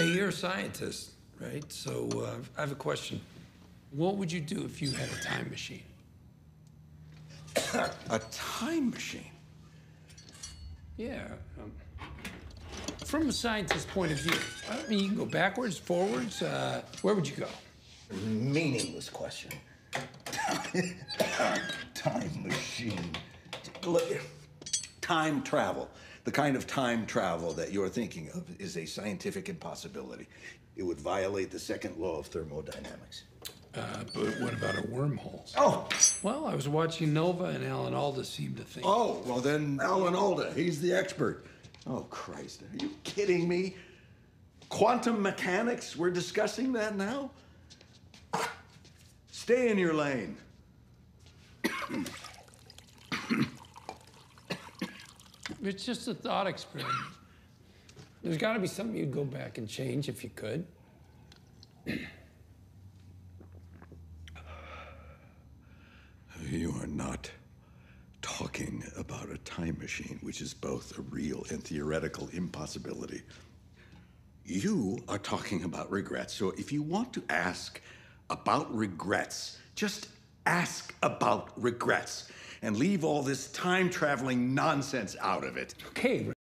Hey, you're a scientist, right? So uh, I have a question. What would you do if you had a time machine? A time machine? Yeah. Um, from a scientist's point of view, I mean, you can go backwards, forwards. Uh, where would you go? Meaningless question. time machine. Look, time travel, the kind of time travel that you're thinking of, is a scientific impossibility. It would violate the second law of thermodynamics. Uh, but what about a wormhole? Oh, Well, I was watching Nova, and Alan Alda seemed to think. oh, well then, Alan Alda, he's the expert. Oh, Christ, are you kidding me? Quantum mechanics, we're discussing that now? Stay in your lane. It's just a thought experiment. There's got to be something you'd go back and change if you could. You are not talking about a time machine, which is both a real and theoretical impossibility. You are talking about regrets. So if you want to ask about regrets, just ask about regrets and leave all this time traveling nonsense out of it. Okay,